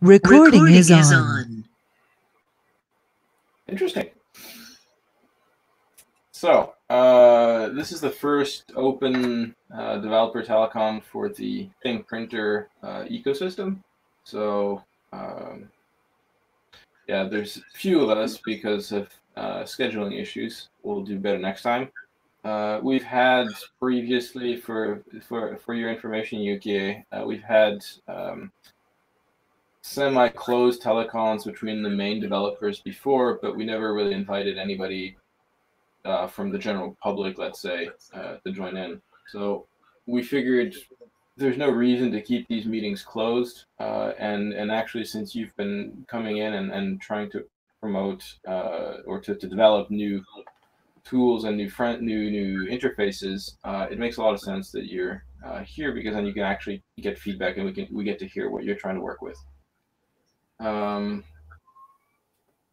Recording, Recording is, is on. on. Interesting. So, uh, this is the first open uh, developer telecon for the Thing Printer uh, ecosystem. So, um, yeah, there's a few of us because of uh, scheduling issues. We'll do better next time. Uh, we've had previously, for for for your information, Yuki, uh, we've had um, semi-closed telecons between the main developers before, but we never really invited anybody uh, from the general public, let's say, uh, to join in. So we figured there's no reason to keep these meetings closed. Uh, and and actually, since you've been coming in and, and trying to promote uh, or to, to develop new tools and new front new new interfaces, uh, it makes a lot of sense that you're uh, here because then you can actually get feedback and we can we get to hear what you're trying to work with. Um,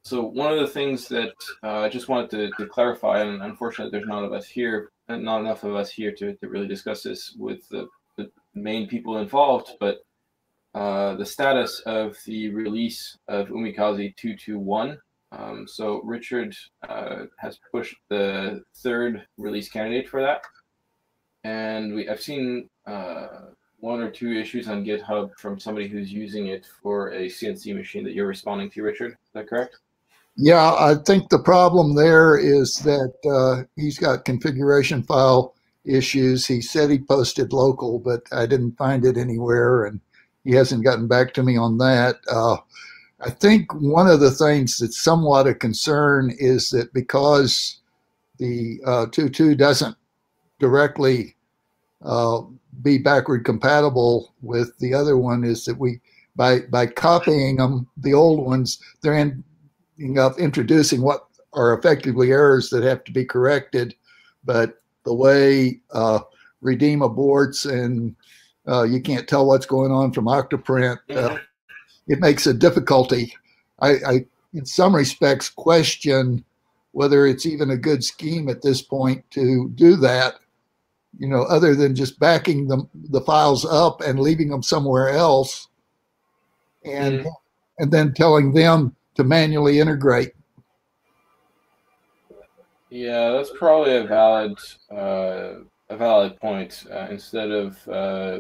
so one of the things that uh, I just wanted to, to, clarify, and unfortunately there's not of us here, and not enough of us here to, to really discuss this with the, the main people involved, but uh, the status of the release of Umikaze 221. Um, so Richard uh, has pushed the third release candidate for that, and we I've seen uh, one or two issues on GitHub from somebody who's using it for a CNC machine that you're responding to, Richard. Is that correct? Yeah, I think the problem there is that uh, he's got configuration file issues. He said he posted local, but I didn't find it anywhere, and he hasn't gotten back to me on that. Uh, I think one of the things that's somewhat a concern is that because the uh, 2.2 doesn't directly uh, be backward compatible with the other one is that we by by copying them the old ones they're ending up introducing what are effectively errors that have to be corrected. But the way uh, redeem aborts and uh, you can't tell what's going on from octoprint uh, it makes a difficulty. I, I in some respects question whether it's even a good scheme at this point to do that you know, other than just backing the, the files up and leaving them somewhere else and mm. and then telling them to manually integrate. Yeah, that's probably a valid uh, a valid point. Uh, instead of uh,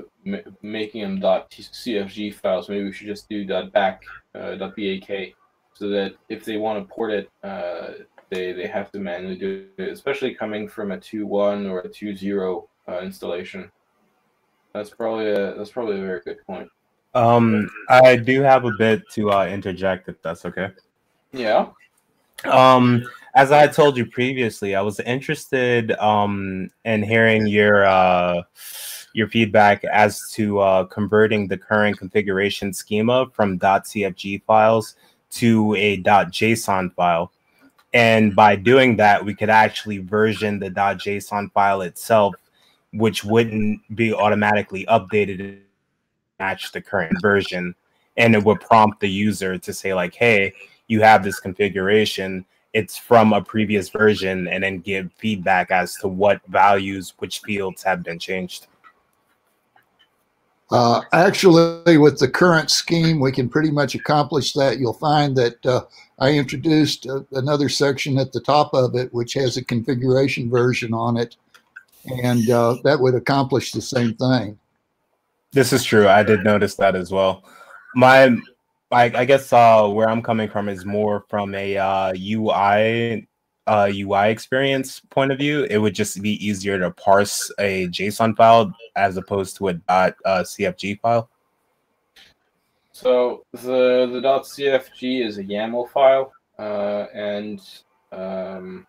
making them .cfg files, maybe we should just do .back uh, .bak, so that if they want to port it uh, they they have to manually do it, especially coming from a two one or a two zero uh, installation. That's probably a that's probably a very good point. Um, I do have a bit to uh, interject if that's okay. Yeah. Um, as I told you previously, I was interested um in hearing your uh your feedback as to uh, converting the current configuration schema from .cfg files to a .json file. And by doing that, we could actually version the .json file itself, which wouldn't be automatically updated to match the current version. And it would prompt the user to say, like, hey, you have this configuration. It's from a previous version, and then give feedback as to what values, which fields have been changed. Uh, actually, with the current scheme, we can pretty much accomplish that. You'll find that uh, I introduced uh, another section at the top of it, which has a configuration version on it, and uh, that would accomplish the same thing. This is true. I did notice that as well. My, I, I guess uh, where I'm coming from is more from a UI uh, UI experience point of view, it would just be easier to parse a JSON file as opposed to a uh, CFG file. So the the CFG is a YAML file, uh, and um,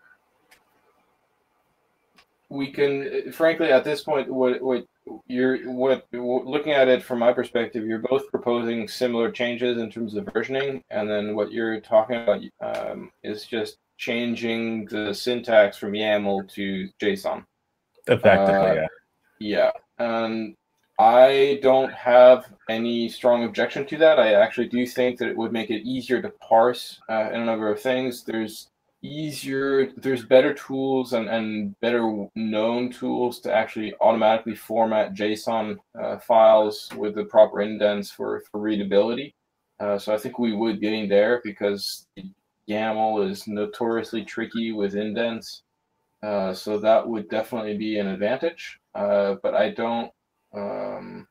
we can, frankly, at this point, what what you're what looking at it from my perspective, you're both proposing similar changes in terms of versioning, and then what you're talking about um, is just changing the syntax from YAML to JSON. Effectively, uh, yeah. Yeah. And I don't have any strong objection to that. I actually do think that it would make it easier to parse uh, in a number of things. There's easier, there's better tools and, and better known tools to actually automatically format JSON uh, files with the proper indents for, for readability. Uh, so I think we would getting there because YAML is notoriously tricky with indents. Uh, so that would definitely be an advantage. Uh, but I don't, um,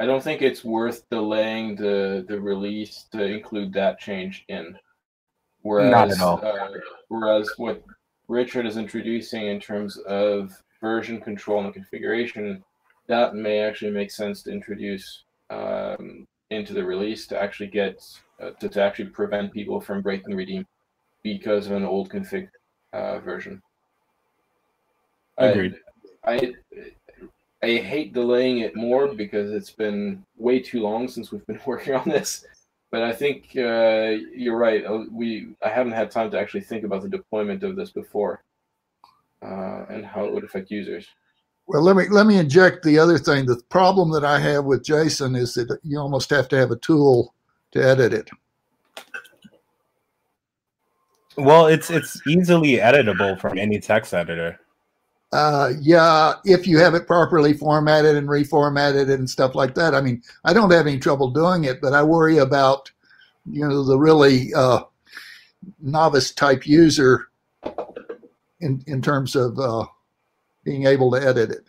I don't think it's worth delaying the the release to include that change in. Whereas, Not at all. Uh, whereas what Richard is introducing in terms of version control and configuration, that may actually make sense to introduce um, into the release to actually get uh, to, to actually prevent people from breaking redeem because of an old config uh, version. Agreed. I, I I hate delaying it more because it's been way too long since we've been working on this. But I think uh, you're right. Uh, We I haven't had time to actually think about the deployment of this before uh, and how it would affect users. Well, let me let me inject the other thing. The problem that I have with JSON is that you almost have to have a tool to edit it. Well, it's it's easily editable from any text editor. Uh, yeah, if you have it properly formatted and reformatted and stuff like that. I mean, I don't have any trouble doing it, but I worry about, you know, the really uh, novice type user in in terms of uh, being able to edit it.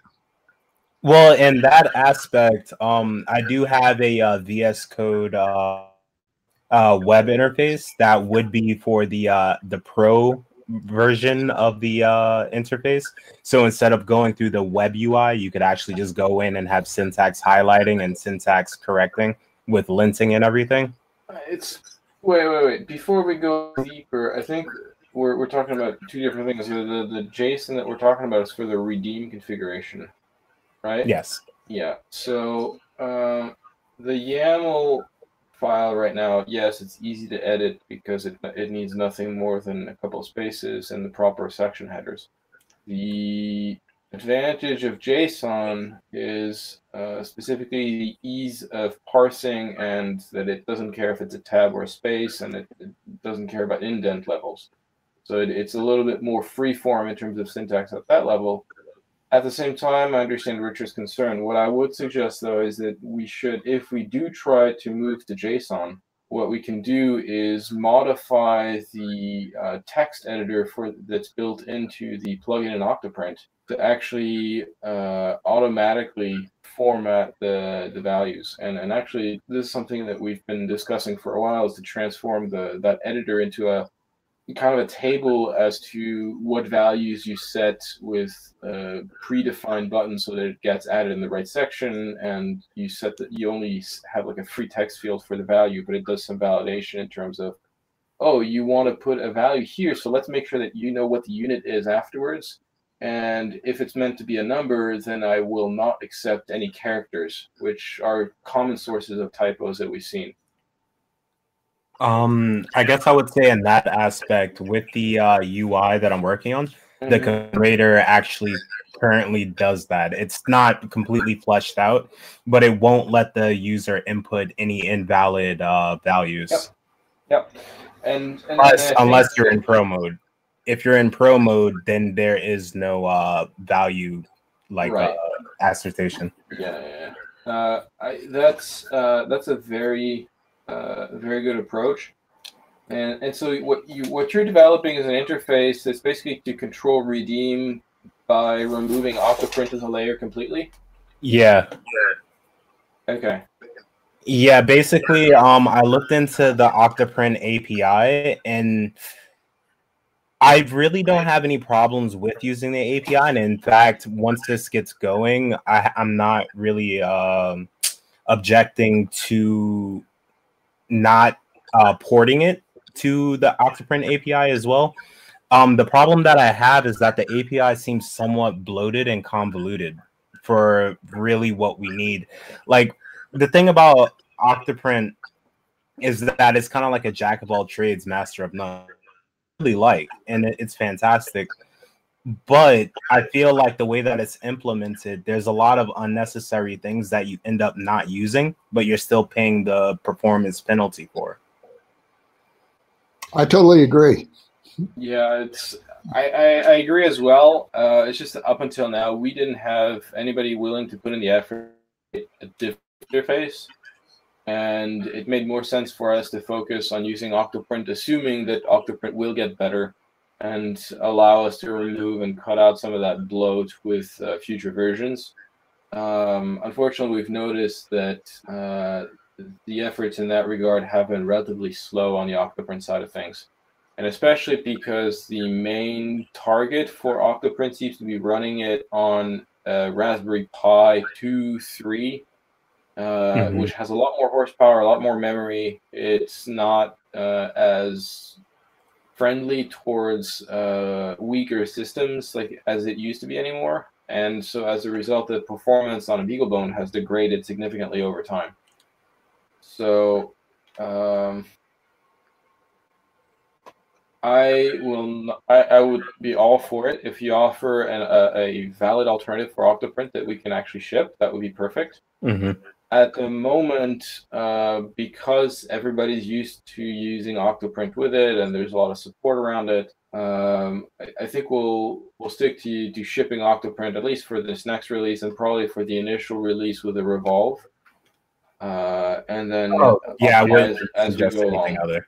Well, in that aspect, um, I do have a uh, VS Code uh, uh, web interface that would be for the uh, the pro version of the uh, interface. So instead of going through the web UI, you could actually just go in and have syntax highlighting and syntax correcting with linting and everything. It's wait, wait, wait. Before we go deeper, I think we're, we're talking about two different things. The, the the JSON that we're talking about is for the redeem configuration, right? Yes. Yeah. So um, the YAML file right now, yes, it's easy to edit because it it needs nothing more than a couple of spaces and the proper section headers. The advantage of JSON is uh, specifically the ease of parsing and that it doesn't care if it's a tab or a space and it, it doesn't care about indent levels. So it, it's a little bit more free form in terms of syntax at that level. At the same time, I understand Richard's concern. What I would suggest, though, is that we should, if we do try to move to JSON, what we can do is modify the uh, text editor for that's built into the plugin in Octoprint to actually uh, automatically format the the values. And and actually, this is something that we've been discussing for a while is to transform the that editor into a kind of a table as to what values you set with a predefined buttons so that it gets added in the right section and you set that you only have like a free text field for the value but it does some validation in terms of oh you want to put a value here so let's make sure that you know what the unit is afterwards and if it's meant to be a number then i will not accept any characters which are common sources of typos that we've seen Um, I guess I would say in that aspect, with the uh, UI that I'm working on, the Mhm. configurator actually currently does that. It's not completely fleshed out, but it won't let the user input any invalid uh, values. Yep. Yep. And, and Unless, unless you're in pro mode. If you're in pro mode, then there is no uh, value like Right. uh, assertion. Yeah, yeah, yeah. Uh, I, that's uh, that's a very uh, very good approach. And and so what you what you're developing is an interface that's basically to control redeem by removing Octoprint as a layer completely. Yeah. Okay. Yeah, basically, um, I looked into the Octoprint API, and I really don't have any problems with using the API. And in fact, once this gets going, I, I'm not really um, objecting to not uh, porting it to the Octoprint API as well. Um, the problem that I have is that the API seems somewhat bloated and convoluted for really what we need. Like the thing about Octoprint is that it's kind of like a jack of all trades, master of none. Really like, and it- it's fantastic. But I feel like the way that it's implemented, there's a lot of unnecessary things that you end up not using, but you're still paying the performance penalty for. I totally agree. Yeah, it's I, I, I agree as well. Uh, it's just that up until now we didn't have anybody willing to put in the effort a diff interface. and it made more sense for us to focus on using Octoprint, assuming that Octoprint will get better and allow us to remove and cut out some of that bloat with uh, future versions. Um, unfortunately, we've noticed that uh, the efforts in that regard have been relatively slow on the Octoprint side of things. And especially because the main target for Octoprint seems to be running it on uh, Raspberry Pi 2 3, uh, mm-hmm. which has a lot more horsepower, a lot more memory. It's not uh, as friendly towards uh, weaker systems like as it used to be anymore. And so as a result, the performance on a BeagleBone has degraded significantly over time. So um, I will. I, I would be all for it if you offer an, a, a valid alternative for Octoprint that we can actually ship. That would be perfect. Mm-hmm. At the moment, uh, because everybody's used to using Octoprint with it, and there's a lot of support around it, um, I, I, think we'll we'll stick to to shipping Octoprint at least for this next release, and probably for the initial release with the Revolve. Uh, and then oh, yeah, as, as we go along. Other.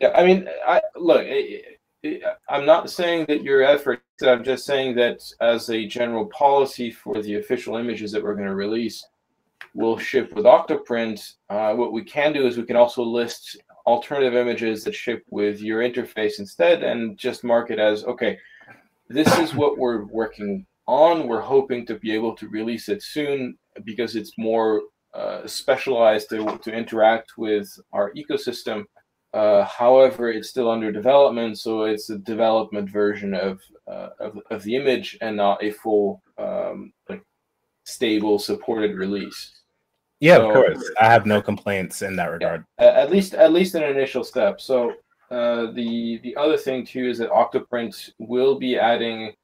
Yeah, I mean, I look. It, it, I'm not saying that your efforts. I'm just saying that as a general policy for the official images that we're going to release, we'll ship with Octoprint. Uh, what we can do is we can also list alternative images that ship with your interface instead, and just mark it as okay. This is what we're working on. We're hoping to be able to release it soon because it's more uh, specialized to, to interact with our ecosystem. Uh, however, it's still under development, so it's a development version of, uh, of, of the image and not a full um, like stable supported release. Yeah, so, of course. I have no complaints in that regard. Yeah, at least at least an initial step. So uh, the the other thing too is that Octoprint will be adding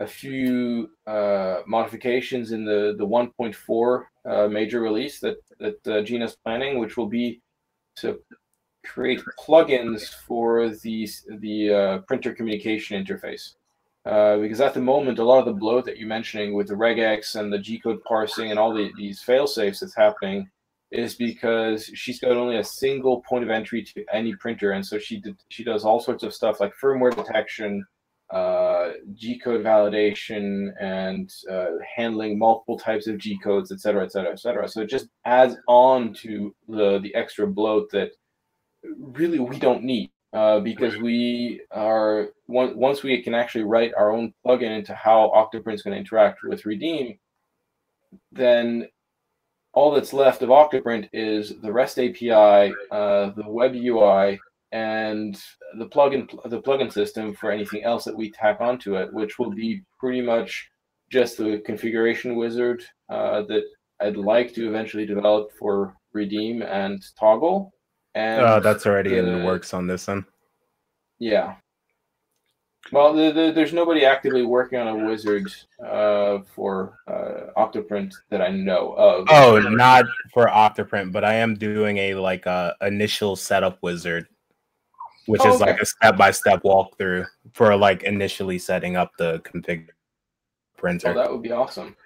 a few uh, modifications in the the 1.4 uh, major release that that uh, Gina's planning, which will be to create plugins for the the uh, printer communication interface. Uh, because at the moment, a lot of the bloat that you're mentioning with the regex and the G code parsing and all the, these fail safes that's happening is because she's got only a single point of entry to any printer, and so she did, she does all sorts of stuff like firmware detection, uh, G code validation and uh, handling multiple types of G codes, et cetera, et cetera, et cetera. So it just adds on to the, the extra bloat that really we don't need uh, because we are once we can actually write our own plugin into how Octoprint is going to interact with Redeem, then all that's left of Octoprint is the REST API, uh, the web UI, and the plugin the plugin system for anything else that we tack onto it, which will be pretty much just the configuration wizard uh, that I'd like to eventually develop for Redeem and Toggle. And uh, that's already the, in the works on this one. Yeah. Well, the, the, there's nobody actively working on a wizard uh, for uh, Octoprint that I know of. Oh, not for Octoprint, but I am doing a like a initial setup wizard which oh, is okay. like a step by step walkthrough for like initially setting up the config printer. Oh, that would be awesome.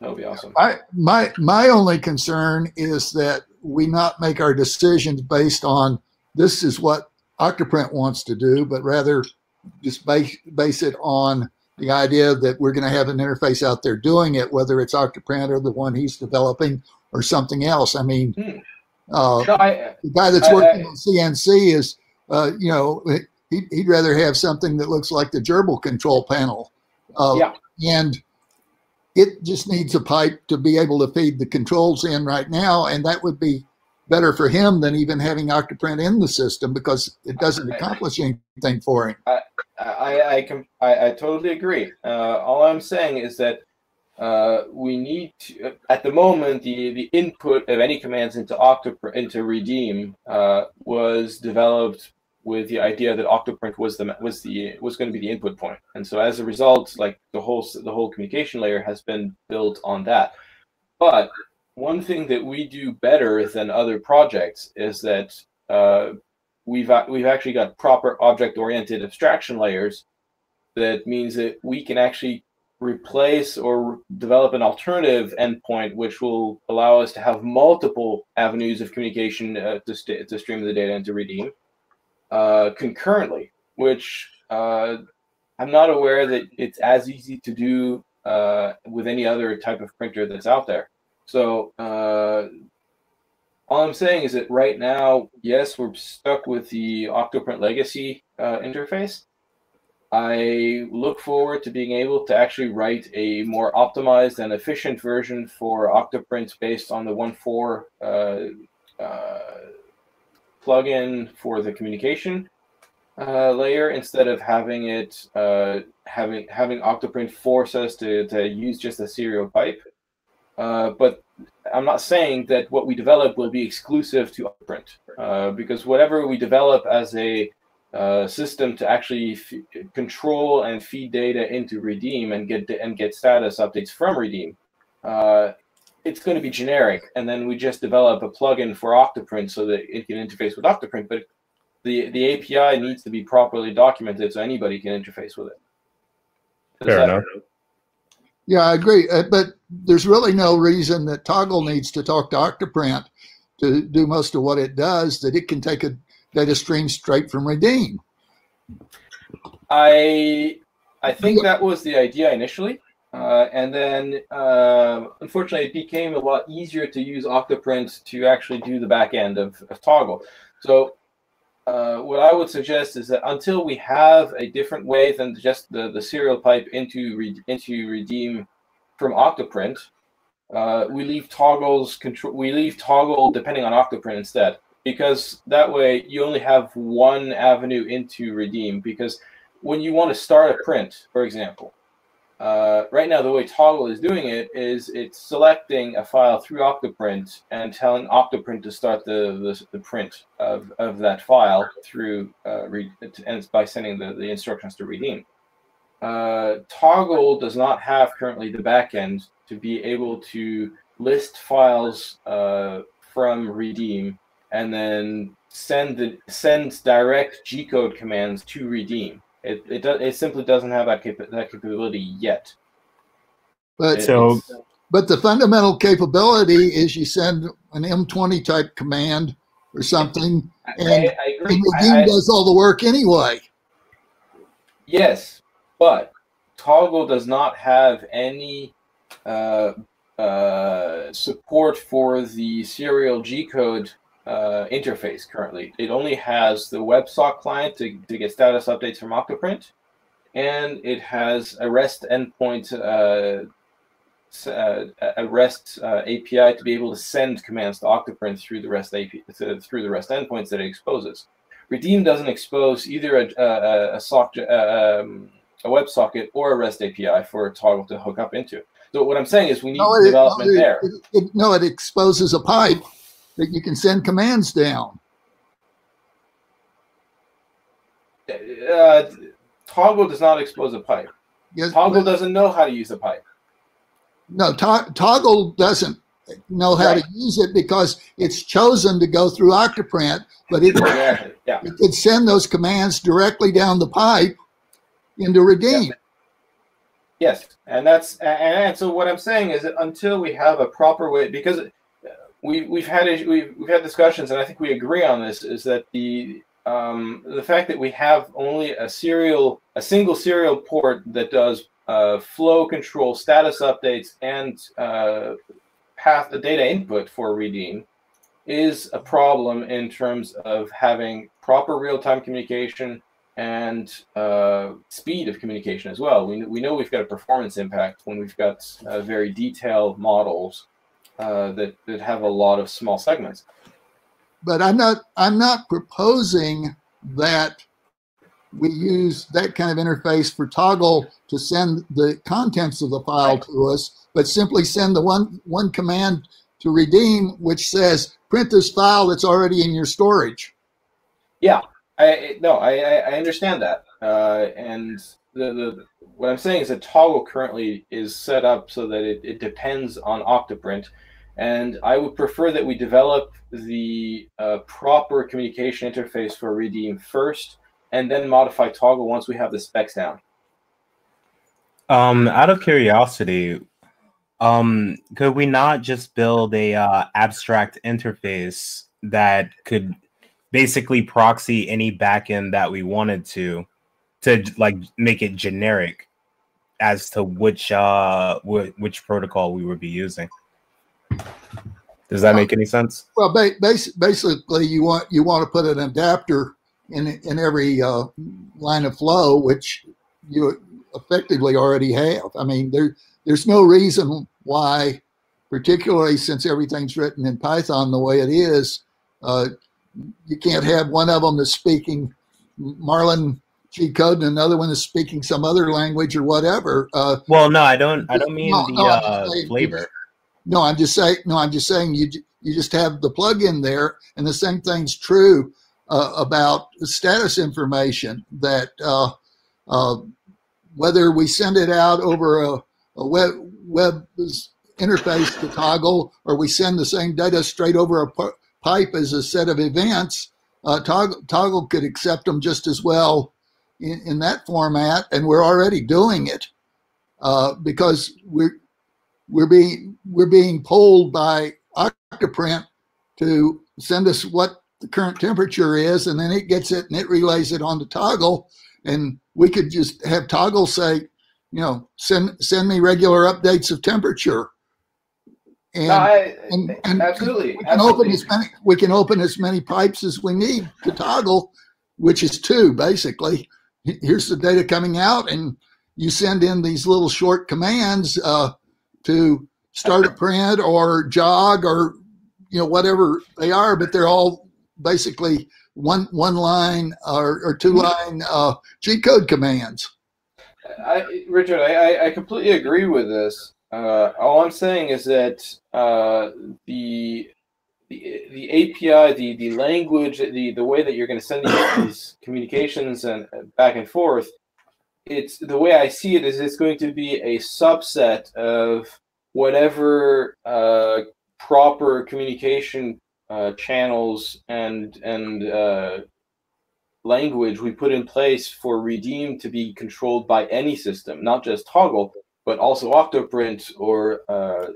That would be awesome. I, my my only concern is that we not make our decisions based on this is what Octoprint wants to do, but rather just base base it on the idea that we're going to have an interface out there doing it, whether it's Octoprint or the one he's developing or something else. I mean, hmm. uh, no, I, the guy that's working I, on CNC is uh, you know, he'd, he'd, rather have something that looks like the Grbl control panel. Uh, yeah. And it just needs a pipe to be able to feed the controls in right now, and that would be better for him than even having Octoprint in the system because it doesn't accomplish anything for him. I I I, can, I, I totally agree. Uh, all I'm saying is that uh, we need to, at the moment the the input of any commands into Octoprint into Redeem uh, was developed with the idea that Octoprint was the was the was going to be the input point, and so as a result, like the whole the whole communication layer has been built on that. But one thing that we do better than other projects is that uh, we've we've actually got proper object oriented abstraction layers. That means that we can actually replace or develop an alternative endpoint which will allow us to have multiple avenues of communication uh, to, st- to stream the data into Redeem uh, concurrently, which uh, I'm not aware that it's as easy to do uh, with any other type of printer that's out there. So uh, all I'm saying is that right now, yes, we're stuck with the Octoprint legacy uh, interface. I look forward to being able to actually write a more optimized and efficient version for Octoprint based on the 1.4 uh, uh, plugin for the communication uh, layer instead of having it uh, having having Octoprint force us to, to use just a serial pipe. Uh, but I'm not saying that what we develop will be exclusive to Octoprint uh, because whatever we develop as a uh, system to actually control and feed data into Redeem and get and get status updates from Redeem, uh, it's going to be generic. And then we just develop a plugin for Octoprint so that it can interface with Octoprint. But the the API needs to be properly documented so anybody can interface with it. Does Fair enough. Yeah, I agree. Uh, but there's really no reason that Toggle needs to talk to Octoprint to do most of what it does, that it can take a data stream straight from Redeem. I I think that was the idea initially. Uh, and then, uh, unfortunately, it became a lot easier to use Octoprint to actually do the back end of, of Toggle. So uh, what I would suggest is that until we have a different way than just the, the serial pipe into re, into Redeem from Octoprint, uh, we leave toggles control. We leave toggle depending on Octoprint instead, because that way you only have one avenue into Redeem. Because when you want to start a print, for example, uh, right now, the way Toggle is doing it is it's selecting a file through Octoprint and telling Octoprint to start the, the, the print of, of that file through uh, and by sending the, the instructions to Redeem. Uh, Toggle does not have currently the backend to be able to list files uh, from Redeem and then send the send direct G code commands to Redeem. It it, does, it simply doesn't have that, cap- that capability yet. But so, but the fundamental capability is you send an M20 type command or something, and, I, I and the game does all the work anyway. Yes, but Toggle does not have any uh, uh, support for the serial G code uh, interface currently. It only has the WebSock client to, to get status updates from Octoprint, and it has a REST endpoint, uh, uh, a REST uh, API to be able to send commands to Octoprint through the REST API, through the REST endpoints that it exposes. Redeem doesn't expose either a, a, a, sock, um, a WebSocket or a REST API for Toggle to hook up into. So what I'm saying is we need no, development it, there. It, it, no, it exposes a pipe that you can send commands down. Uh, Toggle does not expose a pipe. Yes, Toggle doesn't know how to use a pipe. No, to- Toggle doesn't know how right. to use it because it's chosen to go through Octoprint, but it, exactly. yeah. it could send those commands directly down the pipe into Redeem. Yeah. Yes, and that's and, and so what I'm saying is that until we have a proper way, because we we've had we've, we've had discussions, and I think we agree on this. Is that the um, the fact that we have only a serial a single serial port that does uh, flow control, status updates, and uh, path the data input for Redeem is a problem in terms of having proper real-time communication and uh, speed of communication as well. We, we know we've got a performance impact when we've got uh, very detailed models uh, that that have a lot of small segments. But I'm not I'm not proposing that we use that kind of interface for toggle to send the contents of the file to us, but simply send the one one command to redeem, which says print this file that's already in your storage. Yeah, I no, I I understand that, uh, and the, the what I'm saying is that toggle currently is set up so that it, it depends on Octoprint and I would prefer that we develop the uh, proper communication interface for Redeem first, and then modify Toggle once we have the specs down. Um, out of curiosity, um, could we not just build a uh, abstract interface that could basically proxy any backend that we wanted to, to like make it generic as to which uh wh- which protocol we would be using? Does that make any sense? Well, ba- basically, you want you want to put an adapter in in every uh, line of flow, which you effectively already have. I mean, there there's no reason why, particularly since everything's written in Python the way it is, uh, you can't have one of them that's speaking Marlin G code and another one is speaking some other language or whatever. Uh, well, no, I don't. I don't mean no, the no, uh, flavor. No, I'm just saying. No, I'm just saying you you just have the plug-in there, and the same thing's true uh, about status information. That uh, uh, whether we send it out over a, a web web interface to toggle, or we send the same data straight over a pipe as a set of events, uh, toggle, toggle could accept them just as well in, in that format, and we're already doing it uh, because we're we're being we're being pulled by Octoprint to send us what the current temperature is, and then it gets it and it relays it onto Toggle, and we could just have Toggle say, you know, send send me regular updates of temperature. And, No, I, and, and absolutely. we can open absolutely. as many we can open as many pipes as we need to toggle, which is two basically. Here's the data coming out, and you send in these little short commands uh, to start a print or jog or you know whatever they are, but they're all basically one one line or, or two line uh, G code commands. I, Richard, I, I- completely agree with this. Uh, all I'm saying is that uh, the the the API, the the language, the the way that you're going to send these, these communications and back and forth, it's the way I see it is it's going to be a subset of whatever uh, proper communication uh, channels and and uh, language we put in place for Redeem to be controlled by any system, not just Toggle, but also Octoprint or uh,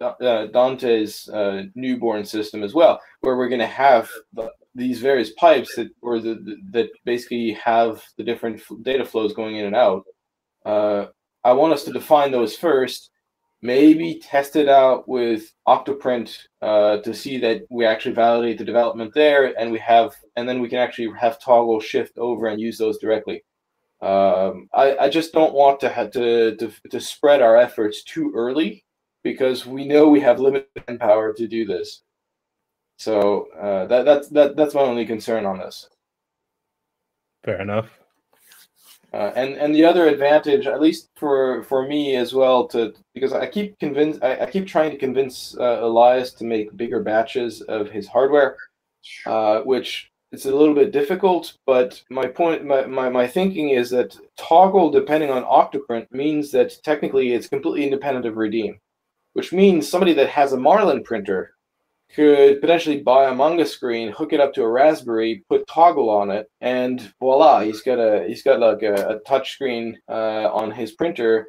uh, Dante's uh, newborn system as well, where we're going to have the, these various pipes that or the, the- that basically have the different data flows going in and out. Uh, I want us to define those first, maybe test it out with Octoprint uh, to see that we actually validate the development there, and we have, and then we can actually have Toggle shift over and use those directly. Um, I, I just don't want to have to, to to spread our efforts too early because we know we have limited power to do this. So uh, that that's that that's my only concern on this. Fair enough. Uh, and and the other advantage, at least for for me as well, to because I keep convince I, I keep trying to convince uh, Elias to make bigger batches of his hardware, uh, which it's a little bit difficult. But my point, my, my my thinking is that toggle depending on Octoprint means that technically it's completely independent of Redeem, which means somebody that has a Marlin printer could potentially buy a manga screen, hook it up to a Raspberry, put toggle on it, and voila, he's got a he's got like a, a touch screen uh, on his printer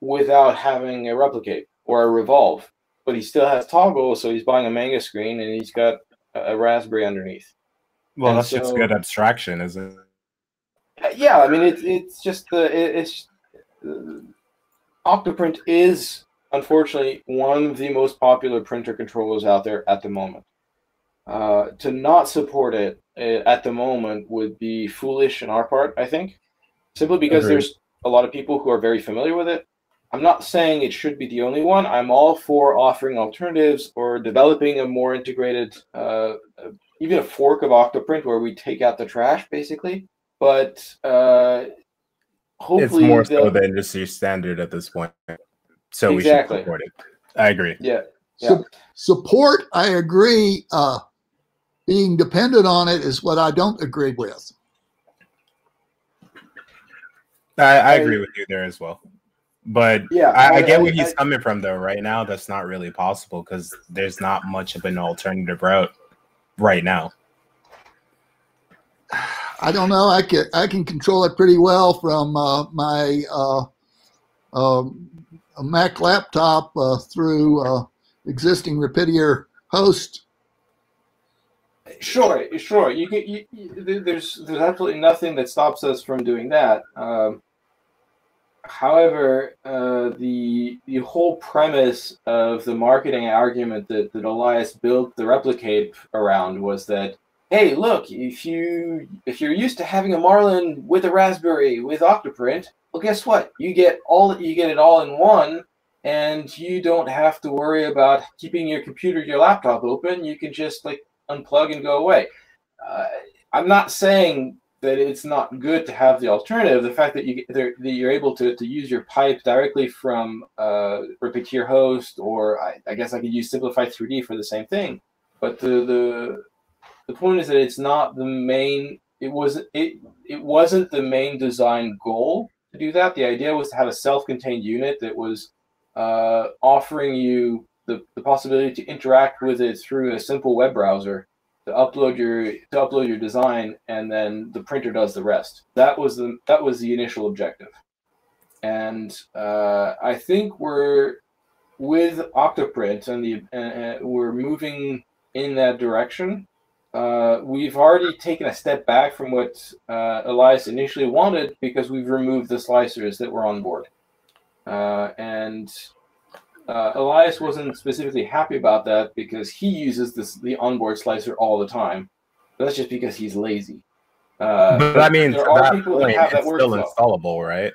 without having a Replicape or a revolve. But he still has toggle, so he's buying a manga screen and he's got a, a Raspberry underneath. Well, And that's just good abstraction, isn't it? Uh, Yeah, I mean it's it's just the it, it's uh, Octoprint is unfortunately one of the most popular printer controllers out there at the moment. Uh, to not support it uh, at the moment would be foolish on our part, I think, simply because Agreed. there's a lot of people who are very familiar with it. I'm not saying it should be the only one. I'm all for offering alternatives or developing a more integrated, uh, even a fork of Octoprint where we take out the trash, basically but uh, hopefully It's more so they'll- the industry standard at this point. So Exactly. we should support it. I agree. yeah Su- support, I agree. Uh, being dependent on it is what I don't agree with. I, I I- agree with you there as well. But yeah I, I get where I- he's coming from, though. Right now, that's not really possible because there's not much of an alternative route right now. I don't know. I can I can control it pretty well from uh, my uh, um, a Mac laptop uh, through uh, existing Repetier host? Sure, sure. You can. You, you, there's there's absolutely nothing that stops us from doing that. Um, however, uh, the the whole premise of the marketing argument that, that Elias built the Replicape around was that hey, look, if you if you're used to having a Marlin with a Raspberry with Octoprint, well, guess what? You get all you get it all in one, and you don't have to worry about keeping your computer, your laptop open. You can just like unplug and go away. Uh, I'm not saying that it's not good to have the alternative. The fact that you that you're able to, to use your pipe directly from uh, Repetier host, or I, I guess I could use Simplify 3D for the same thing. But the the the point is that it's not the main. It was it it wasn't the main design goal to do that. The idea was to have a self-contained unit that was uh, offering you the, the possibility to interact with it through a simple web browser to upload your to upload your design and then the printer does the rest that was the that was the initial objective and uh, i think we're with octoprint and the uh, we're moving in that direction uh, we've already taken a step back from what uh, elias initially wanted because we've removed the slicers that were on board uh, and uh, Elias wasn't specifically happy about that because he uses this the onboard slicer all the time. But that's just because he's lazy. Uh, but that means there are people point, that have that it's still installable, right?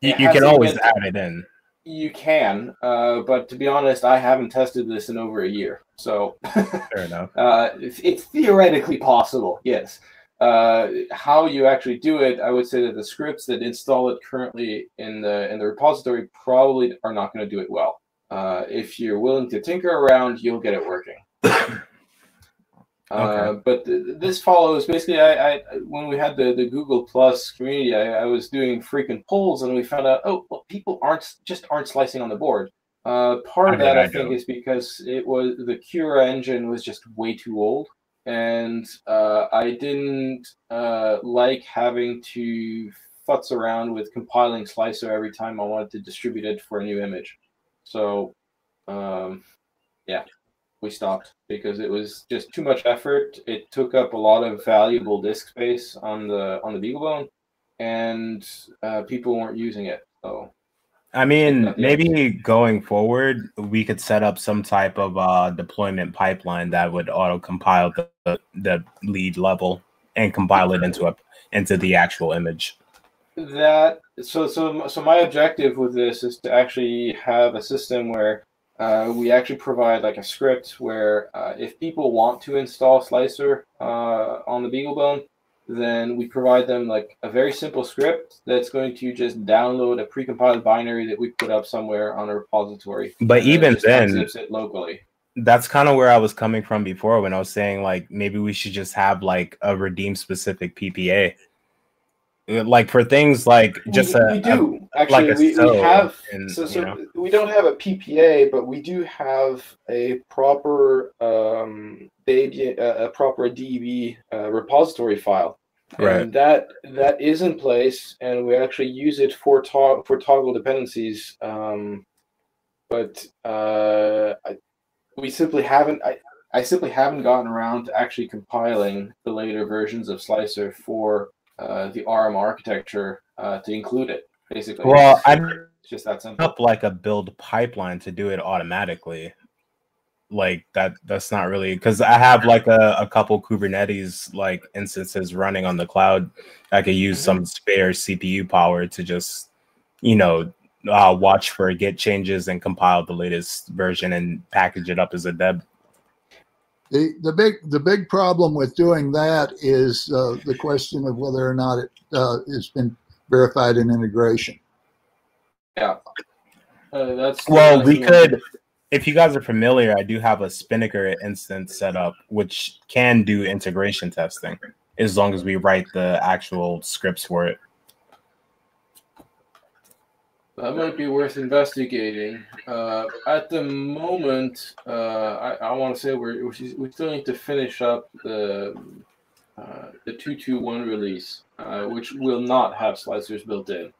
You, you can always add it in. You can, uh, but to be honest, I haven't tested this in over a year, so fair enough. Uh, it's, it's theoretically possible, yes. Uh, how you actually do it, I would say that the scripts that install it currently in the in the repository probably are not going to do it well. Uh, if you're willing to tinker around, you'll get it working. Uh, but th- this follows basically. I, I, when we had the, the Google Plus community, I, I, was doing frequent polls, and we found out oh, well, people aren't just aren't slicing on the board. Uh, part of that, I, I think, is because it was the Cura engine was just way too old and uh, I didn't uh, like having to futz around with compiling Slicer every time I wanted to distribute it for a new image. So, um, yeah, we stopped because it was just too much effort. It took up a lot of valuable disk space on the on the BeagleBone, and uh, people weren't using it. So I mean, maybe going forward, we could set up some type of uh, deployment pipeline that would auto compile the, the lead level and compile it into a into the actual image. That so so so my objective with this is to actually have a system where uh, we actually provide like a script where uh, if people want to install Slicer uh, on the BeagleBone, then we provide them like a very simple script that's going to just download a precompiled binary that we put up somewhere on a repository. But even then, it locally. That's kind of where I was coming from before when I was saying like maybe we should just have like a redeem specific PPA. Like for things like just we, a, we do a, actually like we, we have and, so, so we don't have a PPA but we do have a proper um, baby a, a proper DB uh, repository file. Right. And that that is in place, and we actually use it for to- for toggle dependencies. Um, but uh, I, we simply haven't. I, I simply haven't gotten around to actually compiling the later versions of Slicer for uh, the ARM architecture uh, to include it. Basically, well, I'm just that simple. Up like a build pipeline to do it automatically like that that's not really because i have like a, a couple kubernetes like instances running on the cloud i could use mm-hmm. some spare cpu power to just you know uh, watch for git changes and compile the latest version and package it up as a deb the, the big the big problem with doing that is uh, the question of whether or not it uh, has been verified in integration. Yeah. Uh, that's well we could if you guys are familiar, I do have a Spinnaker instance set up, which can do integration testing as long as we write the actual scripts for it. That might be worth investigating. Uh, at the moment, uh, I, I want to say we're, we still need to finish up the uh, the two two one release, uh, which will not have slicers built in.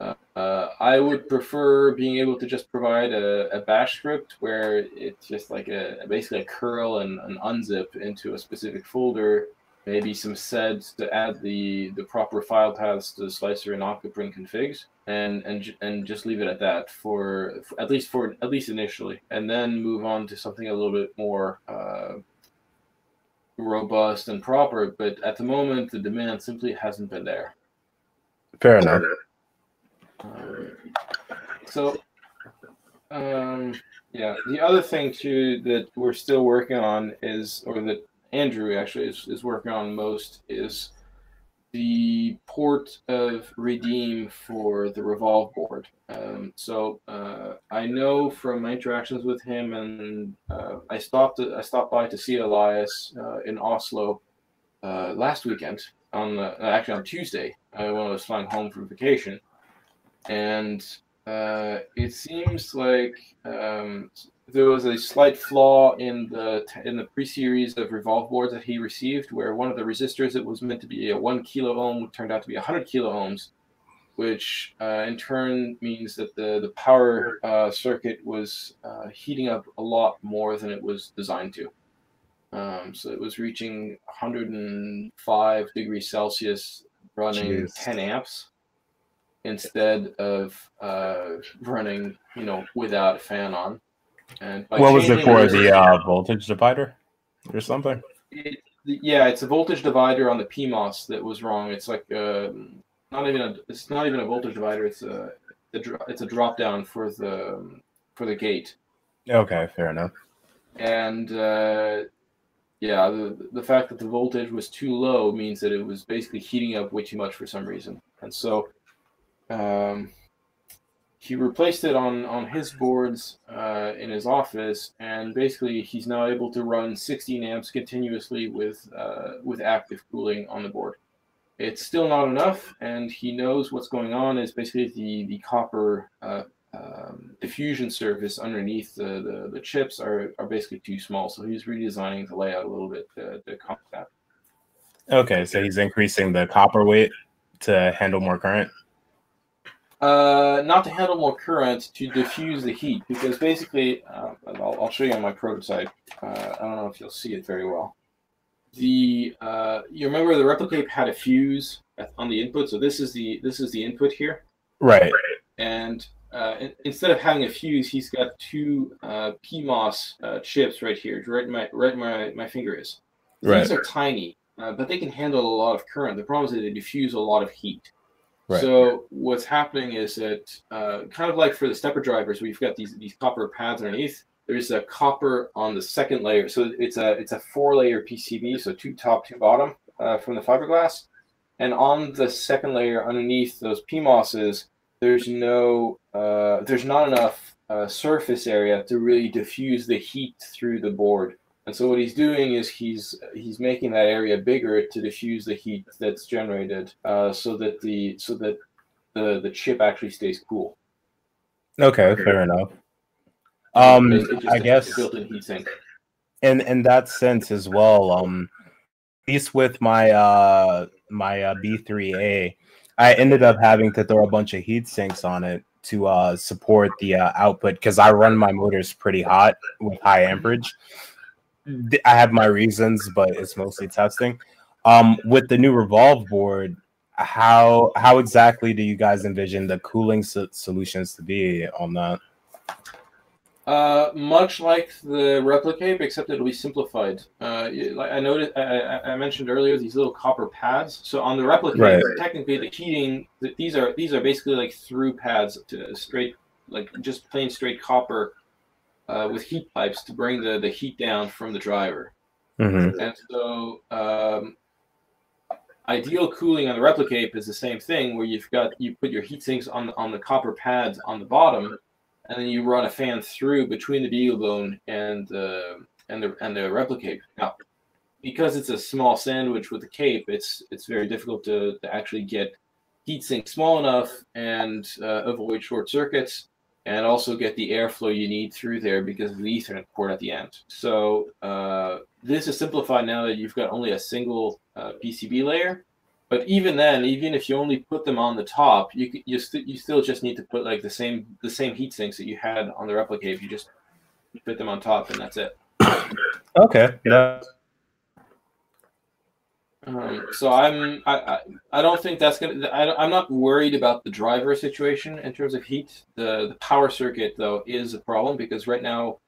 Uh, uh, I would prefer being able to just provide a, a, bash script where it's just like a basically a curl and an unzip into a specific folder, maybe some seds to add the the proper file paths to the slicer and octoprint configs, and and and just leave it at that for, for, at least for at least initially, and then move on to something a little bit more. Uh, robust and proper but at the moment the demand simply hasn't been there fair enough um, so, um, yeah, the other thing too that we're still working on is, or that Andrew actually is, is working on most, is the port of Redeem for the Revolve board. Um, so uh, I know from my interactions with him, and uh, I stopped I stopped by to see Elias uh, in Oslo uh, last weekend on the, actually on Tuesday uh, when I was flying home from vacation and uh, it seems like um, there was a slight flaw in the in the pre-series of revolve boards that he received, where one of the resistors that was meant to be a one kilo ohm turned out to be hundred kilo ohms, which uh, in turn means that the the power uh, circuit was uh, heating up a lot more than it was designed to. Um, so it was reaching 105 degrees Celsius, running Jeez. 10 amps instead of uh, running, you know, without a fan on. And what was it for? The uh, voltage divider or something? It, yeah, it's a voltage divider on the PMOS that was wrong. It's like uh, not even a. It's not even a voltage divider. It's a. It's a drop down for the for the gate. Okay, fair enough. And uh, yeah, the the fact that the voltage was too low means that it was basically heating up way too much for some reason. And so um, he replaced it on on his boards uh, in his office, and basically he's now able to run 16 amps continuously with uh, with active cooling on the board. It's still not enough, and he knows what's going on. Is basically the the copper uh, um, diffusion surface underneath the, the, the, chips are, are basically too small. So he's redesigning the layout a little bit to, to combat that. Okay, so he's increasing the copper weight to handle more current. Uh, not to handle more current, to diffuse the heat, because basically, uh, I'll, I'll, show you on my prototype. Uh, I don't know if you'll see it very well. The uh, you remember the Replicape had a fuse on the input, so this is the this is the input here, right? And uh, instead of having a fuse, he's got two uh, PMOS uh, chips right here, right my right my my finger is. Right. These are tiny, uh, but they can handle a lot of current. The problem is that they diffuse a lot of heat. Right. So what's happening is that uh, kind of like for the stepper drivers, we've got these these copper pads underneath. There's a copper on the second layer, so it's a it's a four layer PCB, so two top, two bottom uh, from the fiberglass, and on the second layer underneath those PMOSs, there's no uh, there's not enough uh, surface area to really diffuse the heat through the board. And so what he's doing is he's he's making that area bigger to diffuse the heat that's generated, uh, so that the so that the the chip actually stays cool. Okay, fair enough. Um, I guess built-in heatsink. In in that sense as well, um, at least with my uh my uh, B3A, I ended up having to throw a bunch of heat sinks on it to uh support the uh, output because I run my motors pretty hot with high amperage. I have my reasons, but it's mostly testing. Um, with the new Revolve board, how how exactly do you guys envision the cooling so- solutions to be on that? Uh, much like the Replicape, except it'll be simplified. Uh, like I noticed, I, I, mentioned earlier these little copper pads. So on the Replicape, right. technically the heating, these are these are basically like through pads to straight, like just plain straight copper uh, with heat pipes to bring the, the heat down from the driver. Mm-hmm. And so um, ideal cooling on the Replicape is the same thing where you've got you put your heat sinks on the, on the copper pads on the bottom and then you run a fan through between the BeagleBone and the and the and the Replicape. Now, because it's a small sandwich with the cape, it's it's very difficult to, to actually get heat sink small enough and uh, avoid short circuits and also get the airflow you need through there because of the Ethernet port at the end. So uh, this is simplified now that you've got only a single uh, PCB layer, but even then, even if you only put them on the top, you you, st- you still just need to put like the same the same heat sinks that you had on the Replicape. You just put them on top, and that's it. Okay. Yeah. Um, so I'm I, I, I don't think that's gonna I, I'm not worried about the driver situation in terms of heat. The the power circuit though is a problem because right now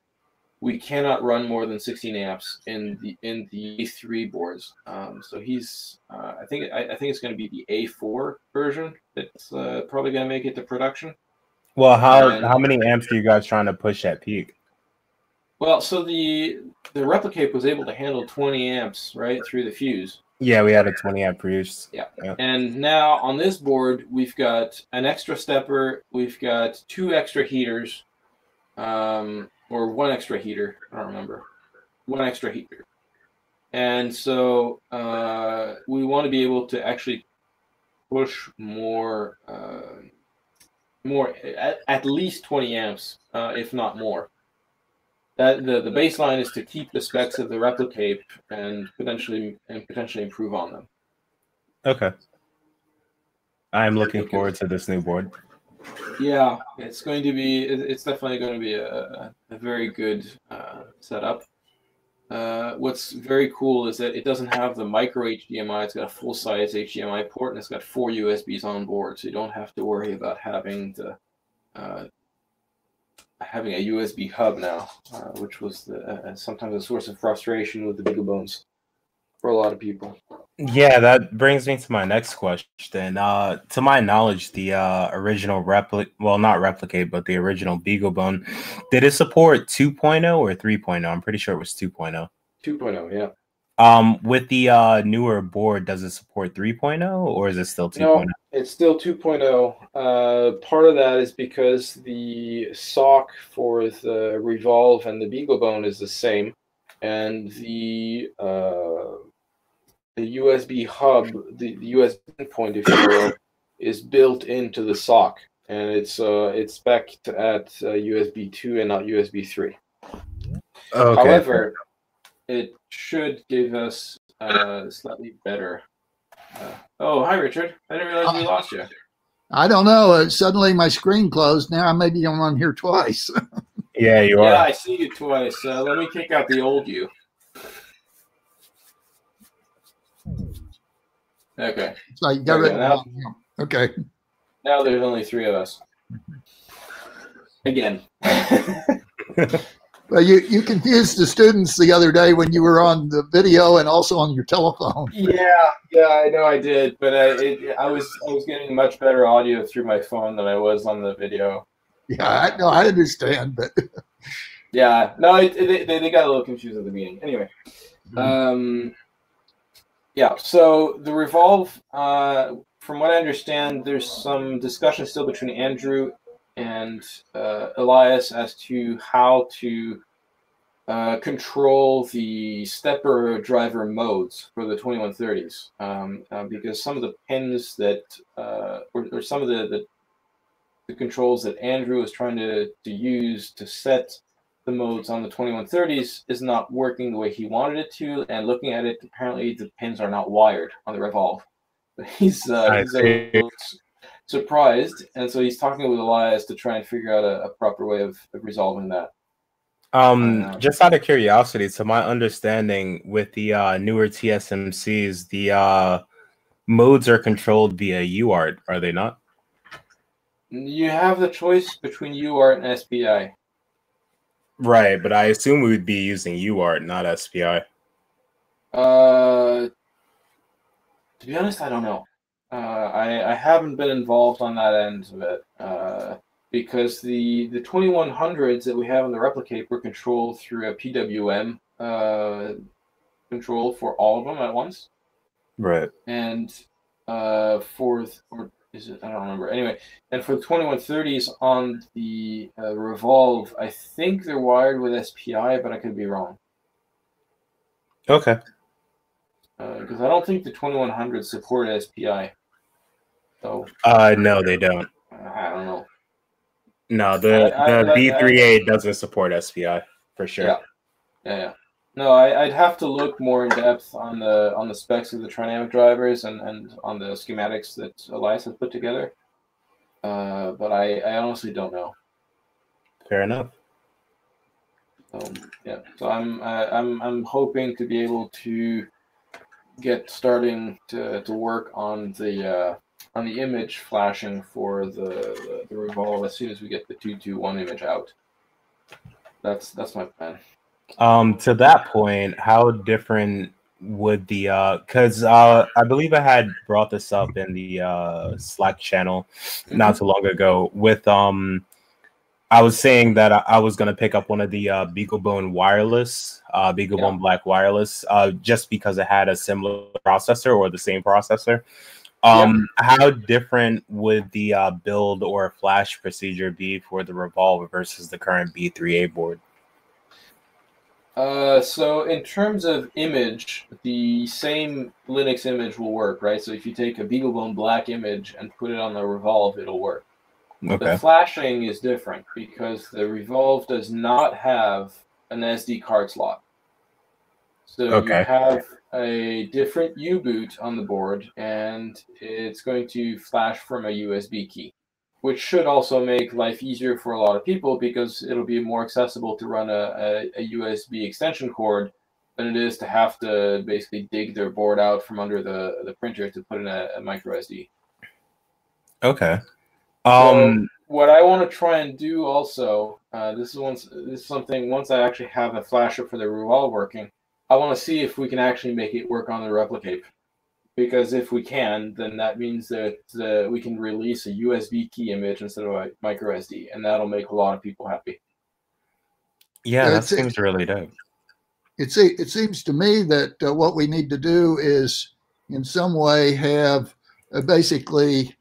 we cannot run more than 16 amps in the in the A3 boards. Um, so he's uh, I think I, I think it's going to be the A4 version that's uh, probably going to make it to production. Well, how And- how many amps are you guys trying to push at peak? Well, so the the Replicape was able to handle 20 amps right through the fuse. Yeah, we had a 20 amp fuse. Yeah. And now on this board, we've got an extra stepper, we've got two extra heaters, um, or one extra heater. I don't remember. One extra heater. And so uh, we want to be able to actually push more, uh, more at, at least 20 amps, uh, if not more. That the, the baseline is to keep the specs of the Replicape and potentially and potentially improve on them. Okay. I'm looking forward to this new board. Yeah, it's going to be. It's definitely going to be a, a very good uh, setup. Uh, what's very cool is that it doesn't have the micro HDMI. It's got a full size HDMI port and it's got four USBs on board, so you don't have to worry about having the uh, having a USB hub now, uh, which was the, uh, sometimes a source of frustration with the Beagle Bones for a lot of people. Yeah, that brings me to my next question. Uh, to my knowledge, the uh, original Replicape, well, not Replicape, but the original BeagleBone, did it support 2.0 or 3.0? I'm pretty sure it was 2.0. 2.0, yeah. Um, with the uh, newer board, does it support 3.0 or is it still oh? 2.0? No, it's still 2.0. Uh, part of that is because the SoC for the Revolve and the BeagleBone is the same, and the uh, the USB hub, the, the USB point, if you will, is built into the SoC, and it's uh, it's spec'd at uh, USB 2 and not USB 3. Okay. However, it should give us uh, slightly better. Uh, oh, hi, Richard. I didn't realize we lost you. I don't know. Uh, suddenly my screen closed. Now maybe I'm on here twice. yeah, you are. Yeah. I see you twice. Uh, let me kick out the old you. Okay. so you got Okay, it. now- Okay. Now there's only three of us. Again. Well, you, you confused the students the other day when you were on the video and also on your telephone. yeah, yeah, I know I did, but I, it, I was I was getting much better audio through my phone than I was on the video. Yeah, I, no, I understand, but Yeah, no, it, it, they, they got a little confused at the beginning. Anyway, um, yeah. So the revolve, uh, from what I understand, there's some discussion still between Andrew and uh, Elias as to how to uh, control the stepper driver modes for the 2130s, um, uh, because some of the pins that, uh, or, or some of the, the the controls that Andrew is trying to, to use to set the modes on the 2130s is not working the way he wanted it to. And looking at it, apparently the pins are not wired on the Revolve. He's, uh, he's a little s- surprised. And so he's talking with Elias to try and figure out a, a proper way of, of resolving that. Um, just out of curiosity, to my understanding, with the uh, newer TSMCs, the uh, modes are controlled via UART, are they not? You have the choice between UART and SPI. Right, but I assume we would be using UART, not SPI. Uh, to be honest, I don't know. Uh, I I haven't been involved on that end of it. Uh, because the the 2100s that we have in the Replicape were controlled through a PWM uh, control for all of them at once, Right. and uh, for th- or is it? I don't remember. Anyway, and for the 2130s on the uh, Revolve, I think they're wired with SPI, but I could be wrong. Okay. because I don't think the 2100 support SPI. Uh, no, they don't. I don't know. No, the I- I- the I- B38 doesn't support SPI for sure. Yeah. Yeah, yeah. No, I, would have to look more in depth on the on the specs of the Trinamic drivers and, and on the schematics that Elias has put together. Uh, but I, I honestly don't know. Fair enough. Um, yeah, so I'm uh, I'm I'm hoping to be able to get starting to, to work on the uh, on the image flashing for the, the, the revolve as soon as we get the two two one image out. That's that's my plan. Um, to that point, how different would the uh because uh I believe I had brought this up in the uh Slack channel not too long ago with um I was saying that I, I was gonna pick up one of the uh BeagleBone wireless, uh BeagleBone yeah. Black wireless, uh just because it had a similar processor or the same processor. Um yeah. how different would the uh build or flash procedure be for the Revolver versus the current B3A board? Uh, so in terms of image, the same Linux image will work, right? So if you take a BeagleBone black image and put it on the Revolve, it'll work. Okay. The flashing is different because the Revolve does not have an SD card slot. So okay. you have a different U-boot on the board, and it's going to flash from a USB key which should also make life easier for a lot of people because it'll be more accessible to run a, a, a, USB extension cord than it is to have to basically dig their board out from under the, the printer to put in a, a micro SD. Okay. Um, so what I want to try and do also, uh, this is once this is something once I actually have a flasher for the Revolve working, I want to see if we can actually make it work on the Replicape because if we can, then that means that uh, we can release a USB key image instead of a micro SD, and that'll make a lot of people happy. Yeah, that seems really dope. It, it seems to me that uh, what we need to do is, in some way, have a, basically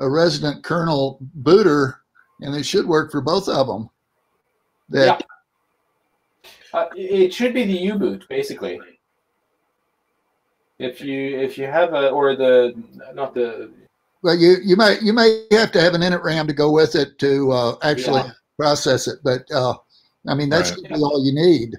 a resident kernel booter, and it should work for both of them. That yeah. Uh, it should be the U-boot, basically if you if you have a or the not the well you you may you may have to have an init ram to go with it to uh, actually yeah. process it but uh, i mean that's right. all you need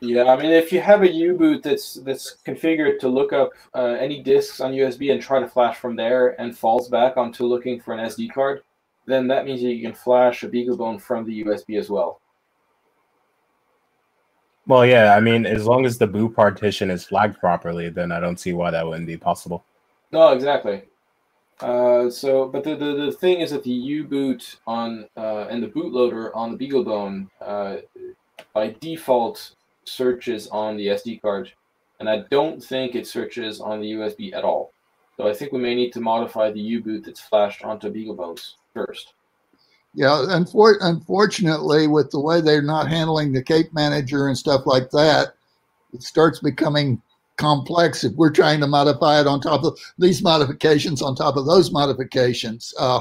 yeah i mean if you have a u-boot that's that's configured to look up uh, any disks on usb and try to flash from there and falls back onto looking for an sd card then that means you can flash a beaglebone from the usb as well well, yeah, I mean, as long as the boot partition is flagged properly, then I don't see why that wouldn't be possible. No, exactly. Uh, so, but the, the, the thing is that the U-boot on uh, and the bootloader on the BeagleBone uh, by default searches on the SD card, and I don't think it searches on the USB at all. So I think we may need to modify the U-boot that's flashed onto BeagleBones first. Yeah, unfor- unfortunately, with the way they're not handling the Cape Manager and stuff like that, it starts becoming complex if we're trying to modify it on top of these modifications on top of those modifications. Uh,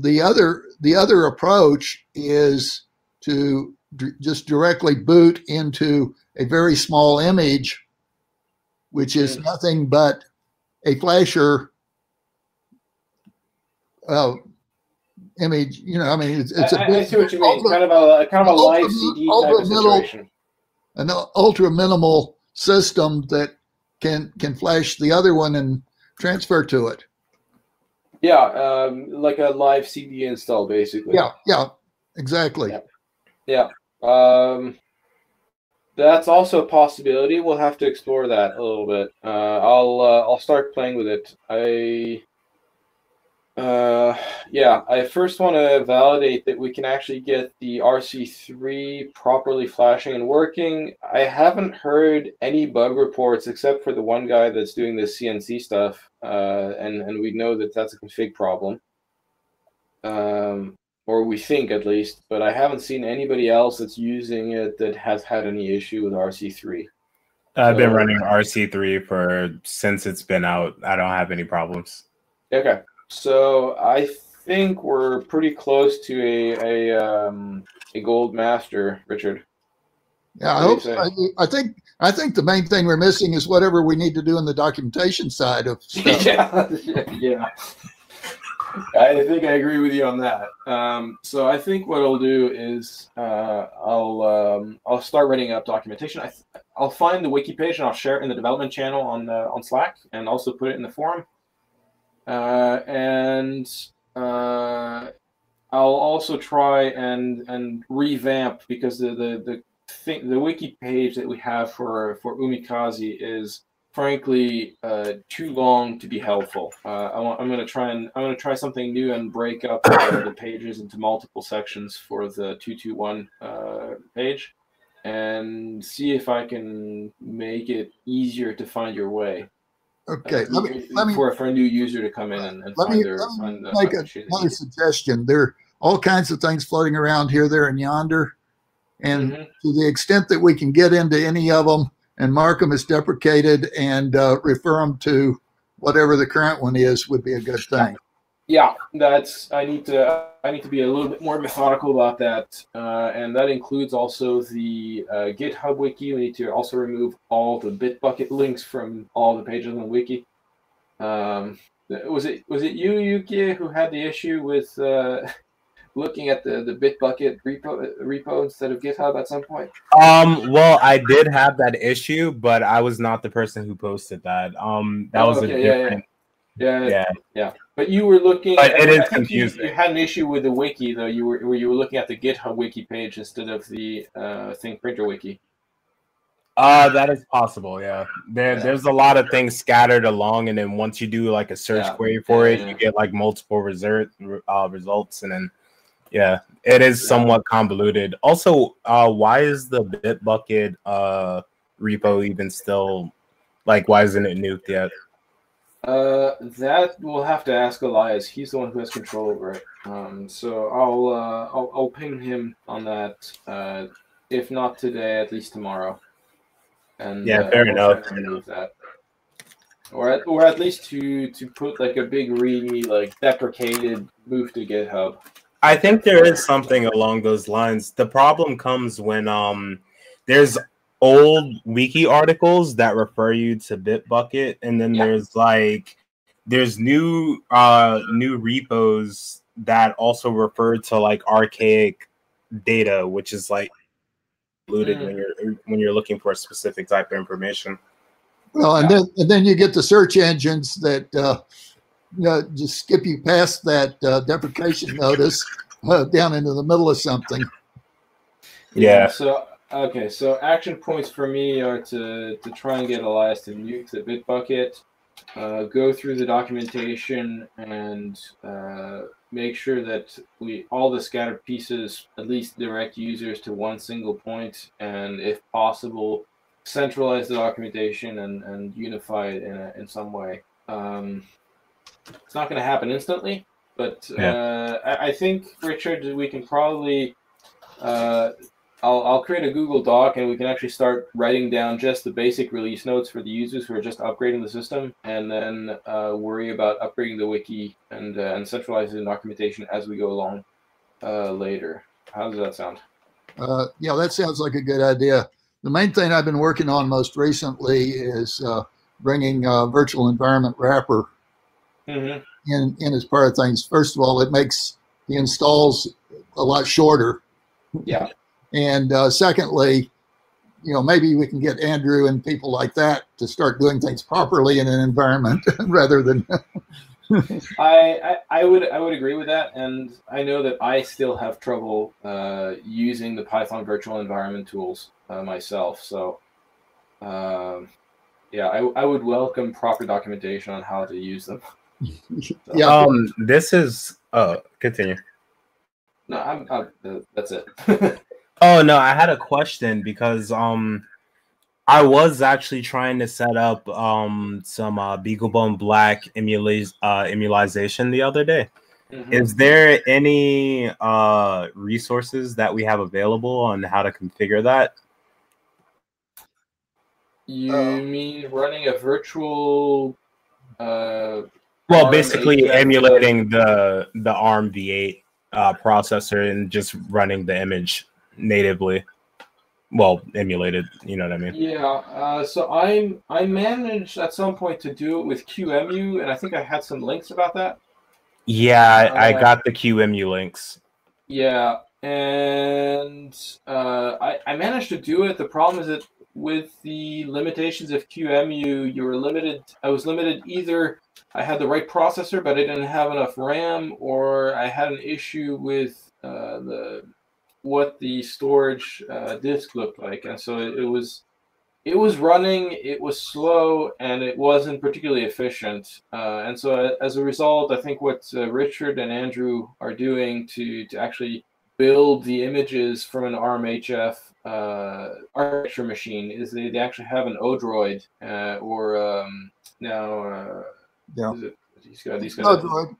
the other the other approach is to d- just directly boot into a very small image, which is nothing but a flasher. Uh, image. You know, I mean, it's, it's a I, bit, I see what you mean. Ultra, kind of a kind of a live CD type of situation. An ultra minimal system that can can flash the other one and transfer to it. Yeah, um, like a live CD install, basically. Yeah, yeah, exactly. Yeah. yeah. Um, that's also a possibility. We'll have to explore that a little bit. Uh, I'll uh, I'll start playing with it. I uh, yeah, I first want to validate that we can actually get the RC3 properly flashing and working. I haven't heard any bug reports except for the one guy that's doing the CNC stuff, uh, and and we know that that's a config problem, um, or we think at least. But I haven't seen anybody else that's using it that has had any issue with RC3. I've so, been running RC3 for since it's been out. I don't have any problems. Okay. So I think we're pretty close to a a um, a gold master, Richard. Yeah, I hope. I, I, think I think the main thing we're missing is whatever we need to do in the documentation side of stuff. yeah, yeah. I think I agree with you on that. Um, so I think what I'll do is uh, I'll um, I'll start writing up documentation. I will find the wiki page and I'll share it in the development channel on uh, on Slack and also put it in the forum. Uh, and uh, I'll also try and and revamp because the the the thing the wiki page that we have for for Umikaze is frankly uh, too long to be helpful. Uh, I am going to try and I'm going to try something new and break up the pages into multiple sections for the 221 uh, page and see if I can make it easier to find your way. Okay, uh, let me let me for, for a new user to come in and, and let find me, their let me make opportunity. another suggestion. There are all kinds of things floating around here, there, and yonder, and Mhm. to the extent that we can get into any of them and mark them as deprecated and uh, refer them to whatever the current one is, would be a good thing. Yeah, that's I need to I need to be a little bit more methodical about that, uh, and that includes also the uh, GitHub wiki. We need to also remove all the Bitbucket links from all the pages on the wiki. Um, was it was it you Yukie who had the issue with uh, looking at the the Bitbucket repo repo instead of GitHub at some point? Um, well, I did have that issue, but I was not the person who posted that. Um, that Oh, was a okay, yeah, yeah. different. Yeah, Yeah, But you were looking. But it I is you- confusing. You, had an issue with the wiki though. You were where you were looking at the GitHub wiki page instead of the uh, Thing Printer wiki. Uh, that is possible. Yeah, there, Yeah. there's a lot of things scattered along, and then once you do like a search Yeah. query for Yeah, it, you get like multiple result uh, results, and then yeah, it is somewhat convoluted. Also, uh, why is the Bitbucket uh repo even still like? Why isn't it nuked yet? Uh, that we'll have to ask Elias. He's the one who has control over it. Um, so I'll uh, I'll, I'll ping him on that. Uh, if not today, at least tomorrow. And Yeah, uh, fair enough, try fair and remove That. Or at, or at least to to put like a big really like deprecated move to GitHub. I think there is something along those lines. The problem comes when um there's old wiki articles that refer you to Bitbucket, and then Yeah. there's like there's new uh new repos that also refer to like archaic data, which is like included Mm. when you're when you're looking for a specific type of information. Well, and Yeah. then and then you get the search engines that uh, you know, just skip you past that uh, deprecation notice uh, down into the middle of something. Yeah. So okay, so action points for me are to to try and get Elias to nuke the Bitbucket, uh, go through the documentation and uh, make sure that we all the scattered pieces at least direct users to one single point, and if possible, centralize the documentation and and unify it in a, in some way. Um, it's not going to happen instantly, but uh, I, I think Richard, we can probably. Uh, I'll, I'll create a Google Doc and we can actually start writing down just the basic release notes for the users who are just upgrading the system, and then uh, worry about upgrading the wiki and uh, and centralizing the documentation as we go along uh, later. How does that sound? Uh, yeah, that sounds like a good idea. The main thing I've been working on most recently is uh, bringing uh, virtual environment wrapper Mm-hmm. in, in as part of things. First of all, it makes the installs a lot shorter. Yeah. And uh, secondly, you know, maybe we can get Andrew and people like that to start doing things properly in an environment rather than. I, I I would I would agree with that, and I know that I still have trouble uh, using the Python virtual environment tools uh, myself. So, um, yeah, I, I would welcome proper documentation on how to use them. yeah. Um, this is oh, continue. No, I'm, I'm uh, that's it. Oh no, I had a question because um I was actually trying to set up um some uh BeagleBone Black emulate uh emulization the other day. Mhm. Is there any uh resources that we have available on how to configure that? You Uh, mean running a virtual? Uh, Well, ARM basically ATEX emulating the the ARM V8 uh processor and just running the image natively. Well, emulated, you know what I mean? yeah. Uh, so I'm I managed at some point to do it with QEMU, and I think I had some links about that. Yeah, I, I Uh, got the QEMU links. Yeah, and uh, I, I managed to do it. The problem is that with the limitations of QEMU, you were limited. I was limited either I had the right processor, but I didn't have enough RAM, or I had an issue with uh, the what the storage uh, disk looked like, and so it, it was it was running, it was slow, and it wasn't particularly efficient. Uh, and so, uh, as a result, I think what uh, Richard and Andrew are doing to, to actually build the images from an ARM-HF uh, architecture machine is they, they actually have an Odroid uh, or um, now. Uh, Yeah. it- He's got, he's got No,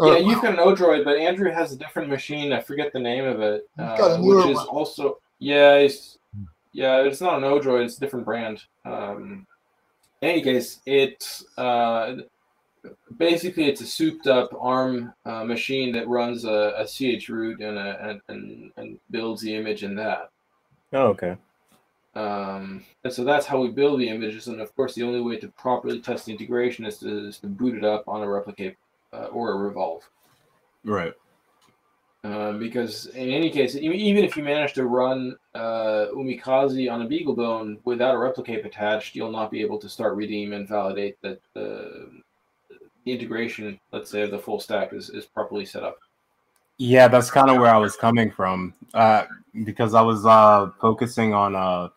a- Droid. yeah, Uh, you've got an Odroid, but Andrew has a different machine. I forget the name of it, He's got a uh, newer which is one. also yeah, it's, yeah, it's not an Odroid. It's a different brand. Um, in any case, it's uh, basically it's a souped-up ARM uh, machine that runs a, a chroot and, a, and and and builds the image in that. Oh, okay. Um, and so that's how we build the images. And of course, the only way to properly test the integration is to, is to boot it up on a Replicape uh, or a revolve. Right. Um, because in any case, even if you manage to run uh, Umikaze on a BeagleBone without a Replicape attached, you'll not be able to start redeem and validate that the, the integration, let's say, of the full stack is, is properly set up. Yeah, that's kind of where I was coming from. Uh, because I was uh focusing on uh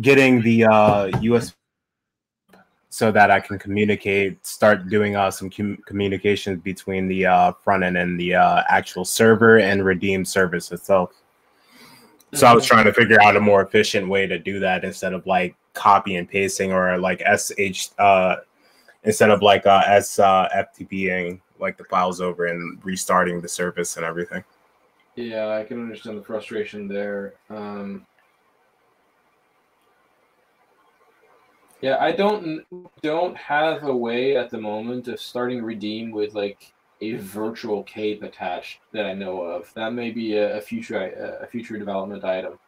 getting the uh US so that I can communicate, start doing uh some com- communications between the uh front end and the uh actual server and redeem service itself. So I was trying to figure out a more efficient way to do that instead of like copy and pasting or like sh uh instead of like uh s uh ftping like the files over and restarting the service and everything. Yeah, I can understand the frustration there. Um, yeah, I don't don't have a way at the moment of starting redeem with like a virtual cape attached that I know of. That may be a, a future a future development item,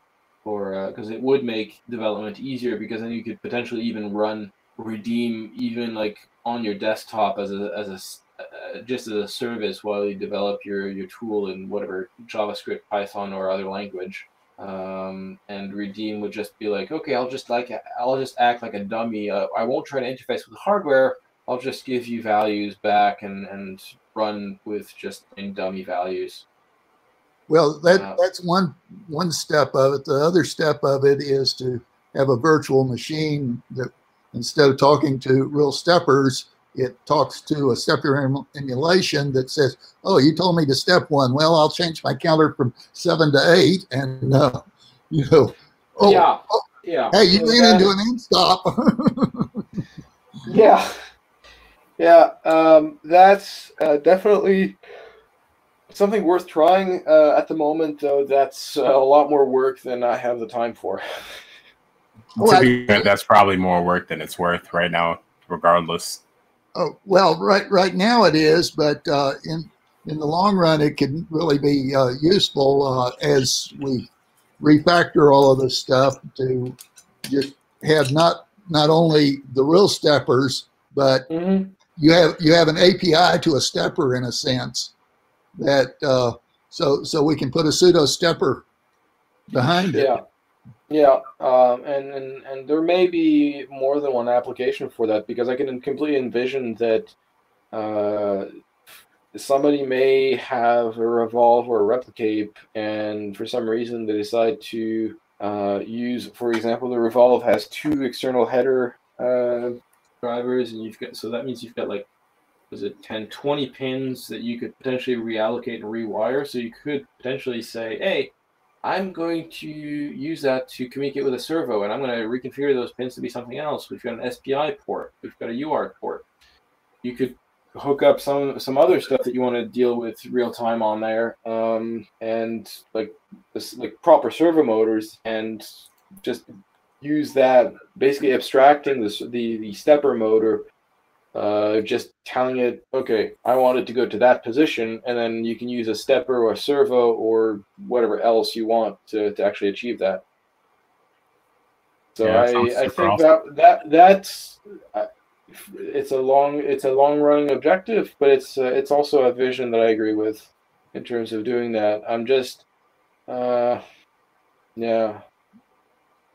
or because it would make development easier because then you could potentially even run redeem even like on your desktop as a as a uh, just as a service while you develop your your tool in whatever JavaScript, Python, or other language. Um, and redeem would just be like, okay, I'll just like I'll just act like a dummy. Uh, I won't try to interface with hardware. I'll just give you values back and and run with just in dummy values. Well, that Uh, that's one one step of it. The other step of it is to have a virtual machine that instead of talking to real steppers, it talks to a stepper emulation that says, "Oh, you told me to step one. Well, I'll change my counter from seven to eight, and uh, you know, oh, yeah, oh, yeah. hey, you So ran that- into an end stop." Yeah, yeah, um, that's uh, definitely something worth trying. Uh, at the moment, though, that's uh, a lot more work than I have the time for. Well, to be that's probably more work than it's worth right now, regardless. Oh, well, right right now it is, but uh, in in the long run, it can really be uh, useful uh, as we refactor all of this stuff to just have not not only the real steppers, but Mm-hmm. you have you have an API to a stepper in a sense that uh, so so we can put a pseudo stepper behind it. Yeah, yeah, um, and, and and there may be more than one application for that because I can completely envision that uh, somebody may have a revolve or a Replicape, and for some reason they decide to uh, use, for example, the revolve has two external header. Uh, drivers and you've got so that means you've got like was it 10 20 pins that you could potentially reallocate and rewire so you could potentially say hey i'm going to use that to communicate with a servo and i'm going to reconfigure those pins to be something else. We've got an spi port. We've got a uart port. You could hook up some some other stuff that you want to deal with real time on there um, and like this like proper servo motors and just use that basically abstracting this the the stepper motor uh, just telling it okay i want it to go to that position and then you can use a stepper or a servo or whatever else you want to, to actually achieve that so Yeah, i i think awesome. that that that's uh, it's a long it's a long running objective, but it's uh, it's also a vision that I agree with in terms of doing that. I'm just, uh, yeah,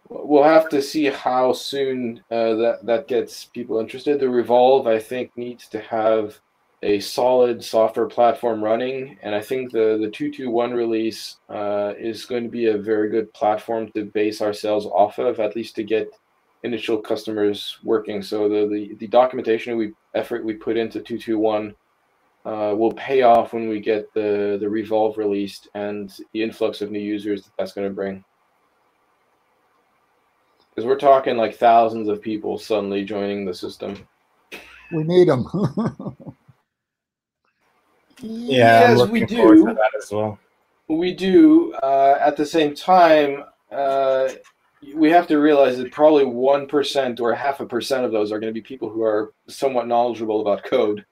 we'll have to see how soon uh, that that gets people interested. The Revolve, I think, needs to have a solid software platform running, and I think the the two two one release uh, is going to be a very good platform to base ourselves off of, at least to get initial customers working. So the the, the documentation we effort we put into two two one. Uh, will pay off when we get the, the Revolve released and the influx of new users that that's going to bring because we're talking like thousands of people suddenly joining the system. We need them. yeah, yes, we do. as well. We do. Uh, at the same time, uh, we have to realize that probably one percent or half a percent of those are going to be people who are somewhat knowledgeable about code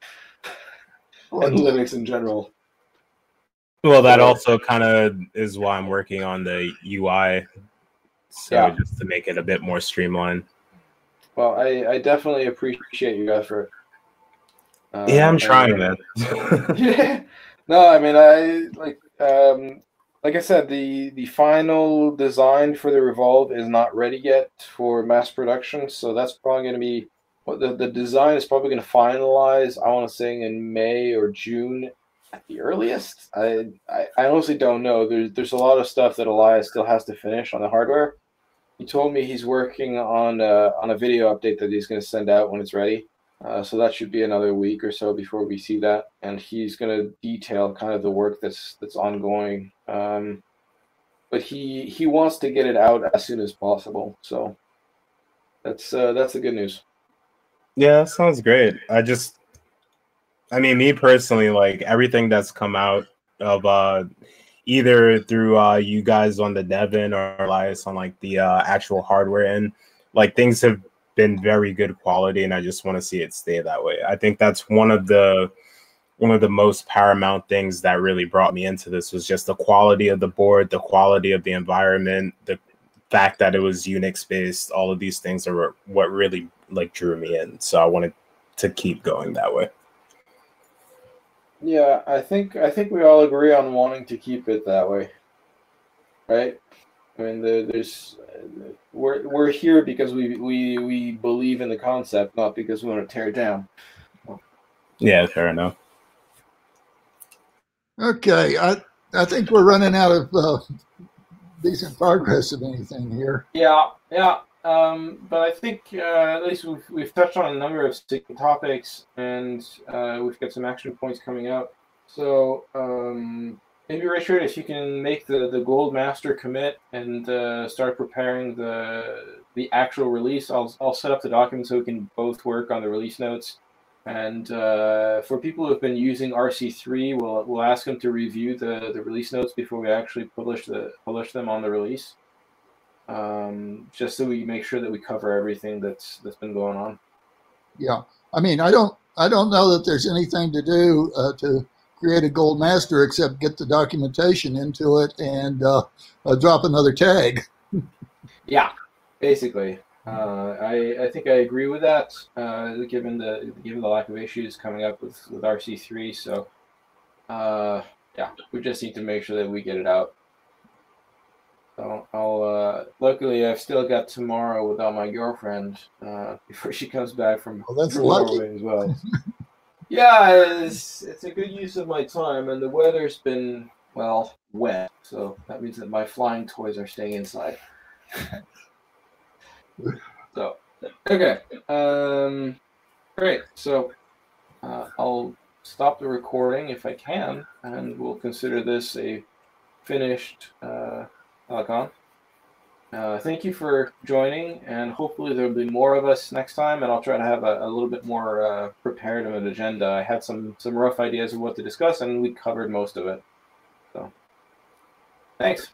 and Linux in general. Well, that also kind of is why I'm working on the UI so yeah. just to make it a bit more streamlined. Well, I, I definitely appreciate your effort. Um, yeah, I'm trying, man. yeah. No, I mean, I like, um, like I said, the the final design for the Revolve is not ready yet for mass production, so that's probably going to be what the, the design is probably going to finalize. I want to say in May or June at the earliest. I, I I honestly don't know. There's there's a lot of stuff that Elias still has to finish on the hardware he told me he's working on a, on a video update that he's going to send out when it's ready. Uh, so that should be another week or so before we see that, and he's going to detail kind of the work that's that's ongoing. Um, but he he wants to get it out as soon as possible. So that's uh, that's the good news. Yeah, sounds great. I just, I mean, me personally, like everything that's come out of uh, either through uh, you guys on the Devon or Elias on like the uh, actual hardware end. Like things have been very good quality, and I just want to see it stay that way. I think that's one of the one of the most paramount things that really brought me into this was just the quality of the board, the quality of the environment, the fact that it was Unix based. All of these things are what really like drew me in. So I wanted to keep going that way. Yeah, I think I think we all agree on wanting to keep it that way, right? I mean, the, there's we're we're here because we we we believe in the concept, not because we want to tear it down. Yeah, fair enough. Okay, I I think we're running out of uh, decent progress of anything here. Yeah, yeah. Um, but I think uh, at least we've, we've touched on a number of topics and uh, we've got some action points coming up. So um, maybe Richard, if you can make the, the gold master commit and uh, start preparing the the actual release, I'll, I'll set up the document so we can both work on the release notes. And uh, for people who've been using RC3, we'll, we'll ask them to review the, the release notes before we actually publish the publish them on the release um, just so we make sure that we cover everything that's that's been going on. Yeah, I mean, I don't I don't know that there's anything to do uh, to create a gold master except get the documentation into it and uh, uh, drop another tag. yeah, basically. Uh, I, I think I agree with that, uh, given the given the lack of issues coming up with, with RC3. So, uh, yeah, we just need to make sure that we get it out. So I'll uh, luckily I've still got tomorrow without my girlfriend uh, before she comes back from, well, that's lucky. as well. yeah, it's it's a good use of my time, and the weather's been well wet, so that means that my flying toys are staying inside. so okay, um, great. So uh, I'll stop the recording if I can, and we'll consider this a finished. Uh, Uh, thank you for joining, and hopefully there'll be more of us next time. And I'll try to have a, a little bit more uh, prepared of an agenda. I had some some rough ideas of what to discuss, and we covered most of it. So, thanks.